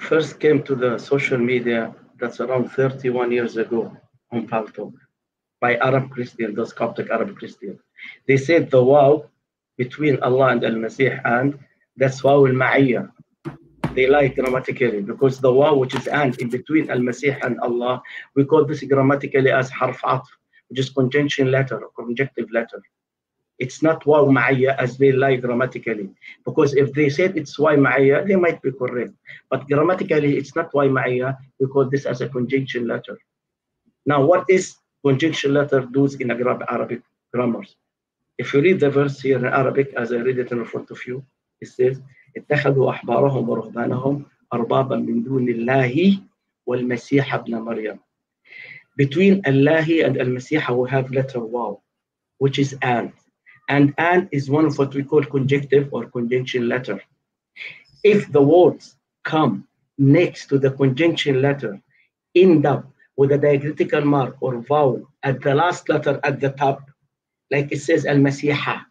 first came to the social media, that's around 31 years ago on Paltalk by Arab Christian, those Coptic Arab Christian. They said the wow between Allah and Al-Masih and that's wow al-ma'iyya. They like grammatically because the wow which is and in between Al-Masih and Allah, we call this grammatically as harf atf, which is conjunction letter or conjunctive letter It's not wow ma'iyya as they lie grammatically. Because if they said it's why ma'iyya, they might be correct. But grammatically, it's not why ma'iyya. We call this as a conjunction letter. Now, what is conjunction letter does in Arabic grammars? If you read the verse here in Arabic, as I read it in front of you, it says, اتخذوا أحبارهم ورهبانهم أربابا من دون الله والمسيح ابن مريم. Between Allah and Al-Masih, we have letter wow, which is and. And and is one of what we call conjunctive or conjunction letter. If the words come next to the conjunction letter, end up with a diacritical mark or vowel at the last letter at the top, like it says al-masiha.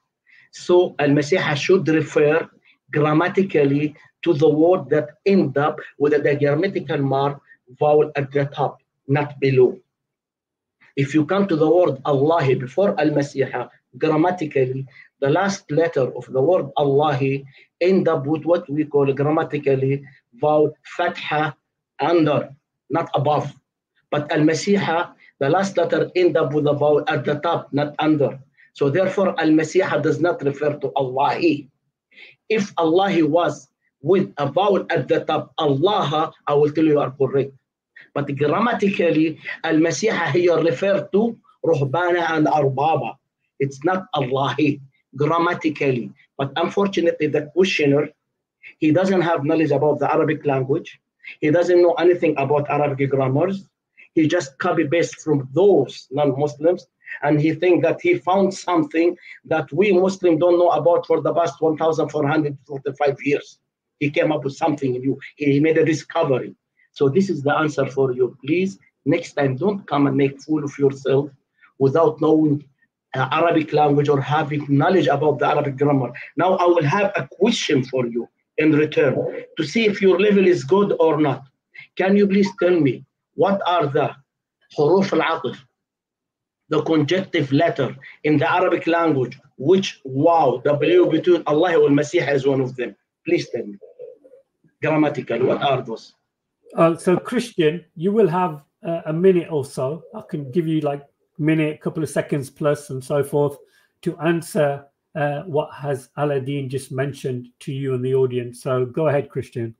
So al-masiha should refer grammatically to the word that end up with a diacritical mark vowel at the top, not below. If you come to the word Allah before al-masiha, grammatically, the last letter of the word Allah end up with what we call grammatically vowel fatha under, not above. But al-masiha, the last letter end up with the vowel at the top, not under. So therefore, al-masiha does not refer to Allah. If Allah was with a vowel at the top, Allah, I will tell you, you are correct. But grammatically, al-masiha here referred to ruhbana and arbaba. It's not a lie grammatically. But unfortunately, the questioner, he doesn't have knowledge about the Arabic language. He doesn't know anything about Arabic grammars. He just copy paste from those non-Muslims, and he think that he found something that we Muslims don't know about for the past 1,445 years. He came up with something new. He made a discovery. So this is the answer for you. Please, next time, don't come and make fool of yourself without knowing Arabic language or having knowledge about the Arabic grammar. Now I will have a question for you in return to see if your level is good or not. Can you please tell me what are the huruf al the conjunctive letter in the Arabic language, which wow, W between Allah and Masih is one of them. Please tell me. Grammatically, what are those? Uh, so Christian, you will have uh, a minute or so. I can give you like minute, couple of seconds plus, and so forth to answer uh, what has Aladdin just mentioned to you and the audience. So go ahead, Christian.